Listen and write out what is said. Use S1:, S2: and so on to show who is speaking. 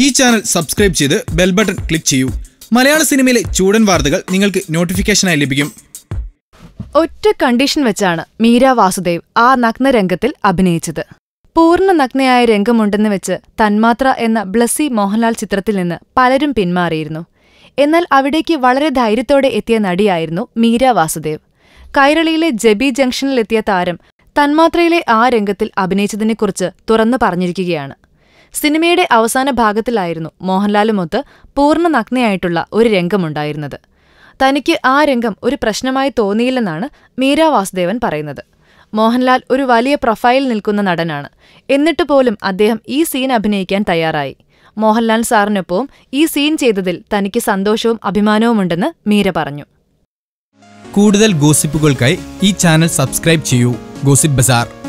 S1: ഈ channel subscribe ചെയ്ത് bell button click ചെയ്യൂ. മലയാള സിനിമയിലെ ചൂടൻ വാർത്തകൾ നിങ്ങൾക്ക് നോട്ടിഫിക്കേഷനായി ലഭിക്കും.
S2: ഒറ്റ കണ്ടീഷൻ വെച്ചാണ് മീര വാസുദേവ് ആ നഗ്നരംഗത്തിൽ അഭിനയിച്ചത്. പൂർണ നഗ്നയായ രംഗമുണ്ടെന്ന് വെച്ച് തന്മാത്ര എന്ന ബ്ലസ്സി മോഹൻലാൽ ചിത്രത്തിൽ നിന്ന് പലരും പിന്മാറിയിരുന്നു. എന്നാൽ അവിടേക്ക് വളരെ ധൈര്യത്തോടെ എത്തിയ നടിയായിരുന്നു മീര വാസുദേവ്. കൈരളിയിലെ ജബി ജംഗ്ഷനിലെത്തിയ താരം തന്മാത്രയിലെ ആ രംഗത്തിൽ അഭിനയിച്ചതിനെക്കുറിച്ച് തുറന്നു പറഞ്ഞിരിക്കുകയാണ്. സിനിമയുടെ അവസാന ഭാഗത്തിലായിരുന്നു മോഹൻലാലുമൊത്ത് പൂർണ നഗ്നയായിട്ടുള്ള ഒരു രംഗമുണ്ടായിരുന്നത്. തനിക്ക് ആ രംഗം ഒരു പ്രശ്നമായി തോന്നിയില്ലെന്നാണ് മീര വാസുദേവൻ പറയുന്നത്. മോഹൻലാൽ ഒരു വലിയ പ്രൊഫൈൽ നിൽക്കുന്ന നടനാണ്. എന്നിട്ട് പോലും അദ്ദേഹം ഈ സീൻ അഭിനയിക്കാൻ തയ്യാറായി. മോഹൻലാൽ സാറിനൊപ്പവും ഈ സീൻ ചെയ്തതിൽ തനിക്ക് സന്തോഷവും അഭിമാനവുമുണ്ടെന്ന് മീര പറഞ്ഞു.
S1: കൂടുതൽ ഗോസിപ്പുകൾക്കായി ഈ ചാനൽ സബ്സ്ക്രൈബ് ചെയ്യൂ. Gossip bazaar.